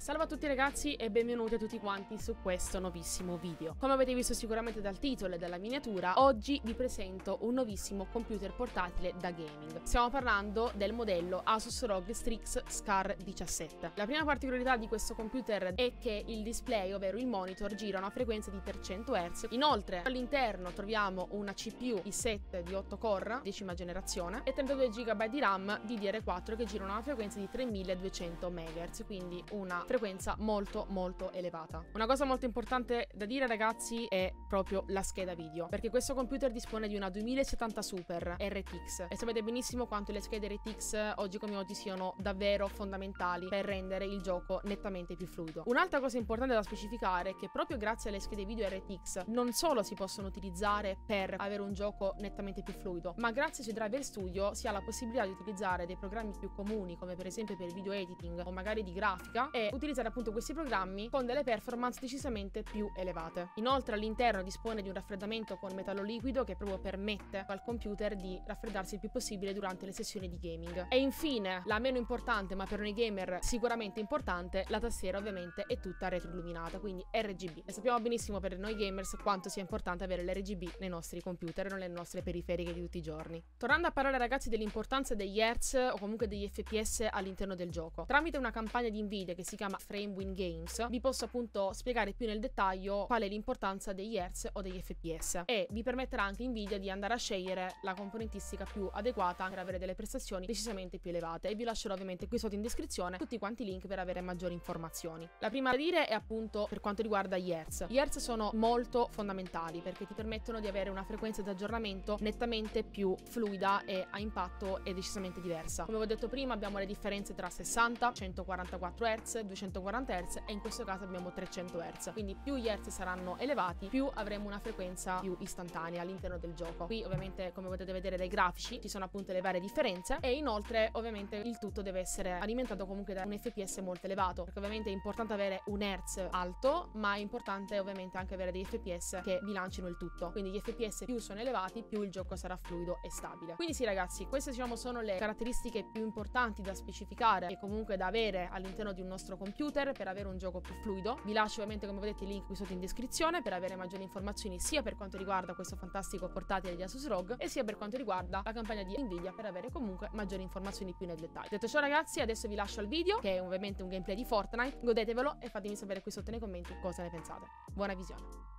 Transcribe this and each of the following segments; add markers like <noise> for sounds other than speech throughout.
salve a tutti ragazzi e benvenuti a tutti quanti su questo nuovissimo video. Come avete visto sicuramente dal titolo e dalla miniatura, oggi vi presento un nuovissimo computer portatile da gaming. Stiamo parlando del modello Asus ROG Strix Scar 17. La prima particolarità di questo computer è che il display, ovvero il monitor, gira a una frequenza di 300 Hz. Inoltre all'interno troviamo una CPU i7 di 8 core, decima generazione, e 32 GB di RAM DDR4 che girano a una frequenza di 3200 MHz, quindi una frequenza molto molto elevata. Una cosa molto importante da dire ragazzi è proprio la scheda video, perché questo computer dispone di una 2070 Super RTX e sapete benissimo quanto le schede RTX oggi come oggi siano davvero fondamentali per rendere il gioco nettamente più fluido. Un'altra cosa importante da specificare è che proprio grazie alle schede video RTX non solo si possono utilizzare per avere un gioco nettamente più fluido, ma grazie ai driver studio si ha la possibilità di utilizzare dei programmi più comuni come per esempio per video editing o magari di grafica e utilizzare appunto questi programmi con delle performance decisamente più elevate. Inoltre all'interno dispone di un raffreddamento con metallo liquido che proprio permette al computer di raffreddarsi il più possibile durante le sessioni di gaming. E infine, la meno importante ma per noi gamer sicuramente importante, la tastiera ovviamente è tutta retroilluminata, quindi RGB. E sappiamo benissimo per noi gamers quanto sia importante avere l'RGB nei nostri computer e non nelle nostre periferiche di tutti i giorni. Tornando a parlare ragazzi dell'importanza degli Hertz o comunque degli FPS all'interno del gioco. Tramite una campagna di Nvidia che si chiama Frame Win Games, vi posso appunto spiegare più nel dettaglio qual è l'importanza degli Hertz o degli FPS e vi permetterà anche Nvidia di andare a scegliere la componentistica più adeguata per avere delle prestazioni decisamente più elevate e vi lascerò ovviamente qui sotto in descrizione tutti quanti i link per avere maggiori informazioni. La prima da dire è appunto per quanto riguarda gli Hertz. Gli Hertz sono molto fondamentali perché ti permettono di avere una frequenza di aggiornamento nettamente più fluida e a impatto è decisamente diversa. Come ho detto prima abbiamo le differenze tra 60, 144 Hz, 240 Hz e in questo caso abbiamo 300 Hz. Quindi più gli Hz saranno elevati, più avremo una frequenza più istantanea all'interno del gioco. Qui ovviamente come potete vedere dai grafici ci sono appunto le varie differenze e inoltre ovviamente il tutto deve essere alimentato comunque da un FPS molto elevato perché ovviamente è importante avere un Hz alto ma è importante ovviamente anche avere degli FPS che bilancino il tutto. Quindi gli FPS più sono elevati più il gioco sarà fluido e stabile. Quindi sì ragazzi queste diciamo sono le caratteristiche più importanti da specificare e comunque da avere all'interno di un nostro computer per avere un gioco più fluido. Vi lascio ovviamente come vedete il link qui sotto in descrizione per avere maggiori informazioni sia per quanto riguarda questo fantastico portatile di Asus ROG e sia per quanto riguarda la campagna di Nvidia per avere comunque maggiori informazioni più nel dettaglio. Detto ciò ragazzi adesso vi lascio al video che è ovviamente un gameplay di Fortnite, godetevelo e fatemi sapere qui sotto nei commenti cosa ne pensate. Buona visione!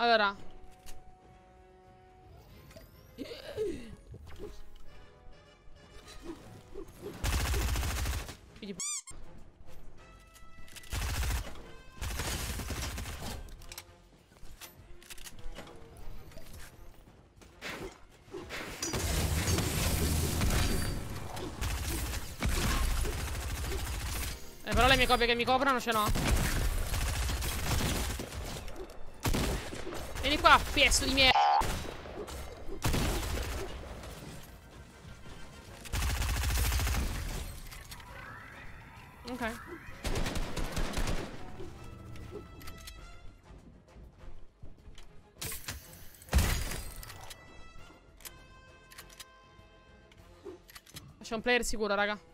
Allora. Eh, però le mie copie che mi coprono ce n'ho. Vieni qua, piesto di merda. Ok. C'è un player sicuro, raga.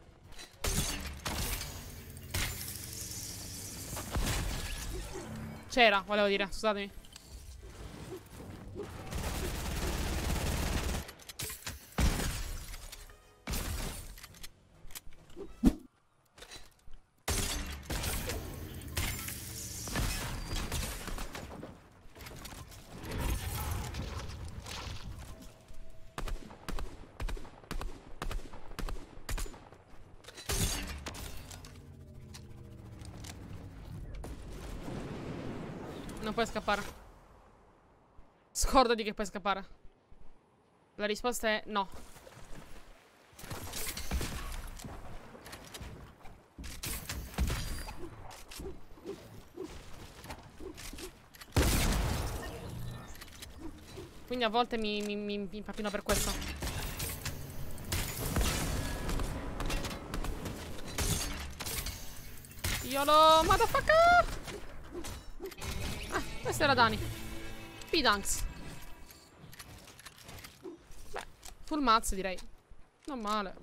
C'era, volevo dire, scusatemi. Non puoi scappare. Scordati che puoi scappare. La risposta è no. Quindi a volte mi, mi, mi, mi impapino per questo. YOLO, motherfucker! Questo era Dani. P-Dunks. Full mazze direi. Non male.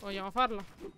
Vogliamo farlo?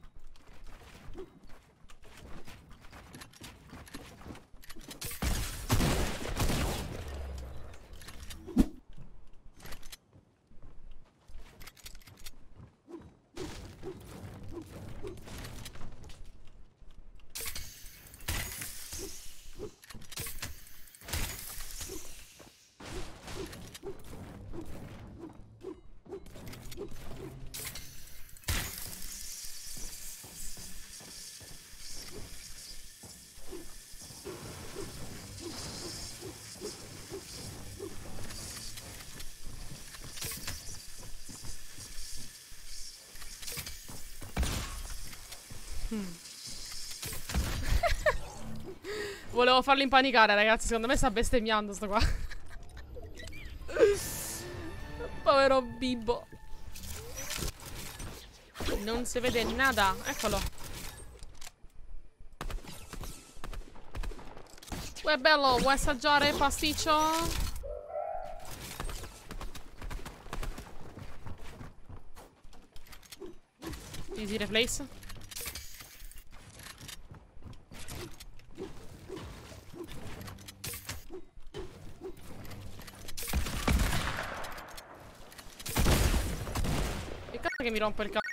<laughs> Volevo farlo impanicare, ragazzi. Secondo me sta bestemmiando sto qua. Povero bimbo. Non si vede nada. Eccolo. Uè bello, vuoi assaggiare pasticcio? Easy replace. che mi rompe il cazzo.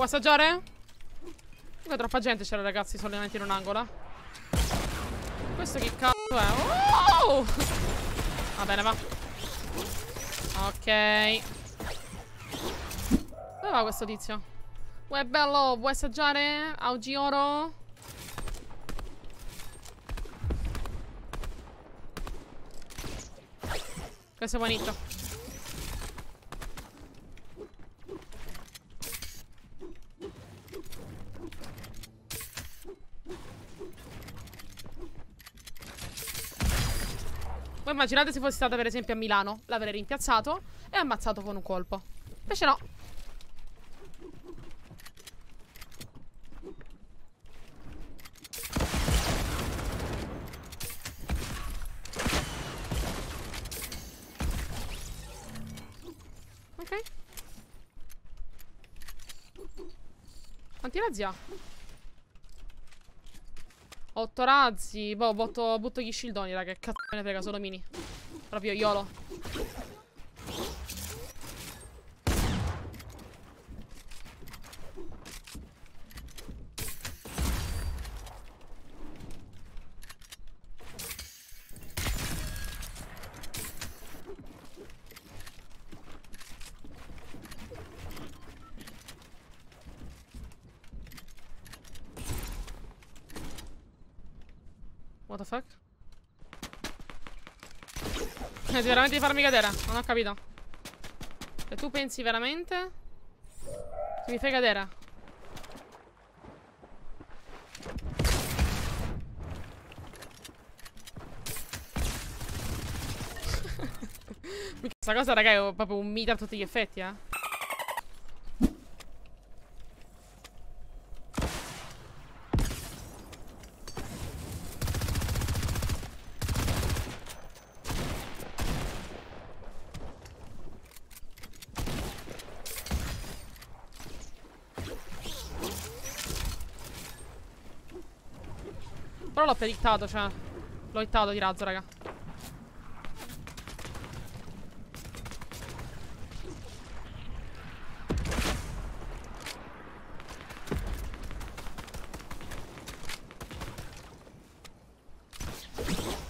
Può assaggiare? Comunque troppa gente c'era ragazzi solamente in un angolo Questo che cazzo è? Oh! Va bene va Ok Dove va questo tizio? Uè bello Vuoi assaggiare? Augi oro? Questo è buonito Poi immaginate se fossi stata per esempio a Milano L'avrei rimpiazzato e ammazzato con un colpo. Invece no. Ok. Quanti razzi ha? 8 razzi. Boh, butto, butto gli shieldoni, raga. Che cazzo me ne frega, solo mini. Proprio YOLO. What the fuck? Pensi veramente di farmi cadere? Non ho capito. E tu pensi veramente che mi fai cadere? <laughs> Questa cosa, raga, è proprio un mito a tutti gli effetti, eh. Però l'ho predittato, cioè. L'ho hittato di razzo, raga.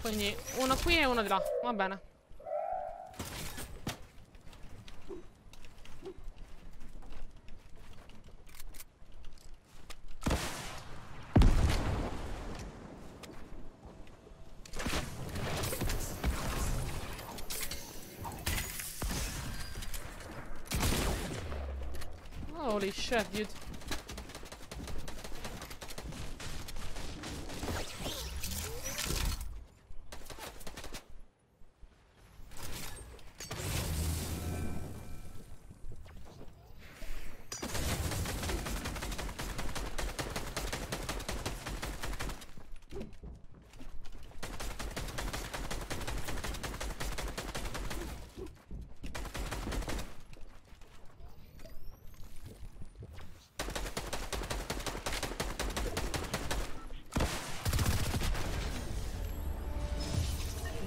Quindi uno qui e uno di là. Va bene. Holy shit, dude.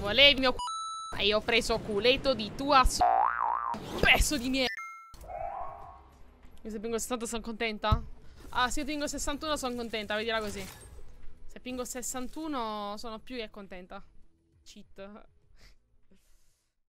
Volevi il mio c***o e ho preso culeto di tua so Pezzo di mia Io se pingo 60 sono contenta? Ah, se io pingo 61 sono contenta, vedila così. Se pingo 61 sono più che contenta. Cheat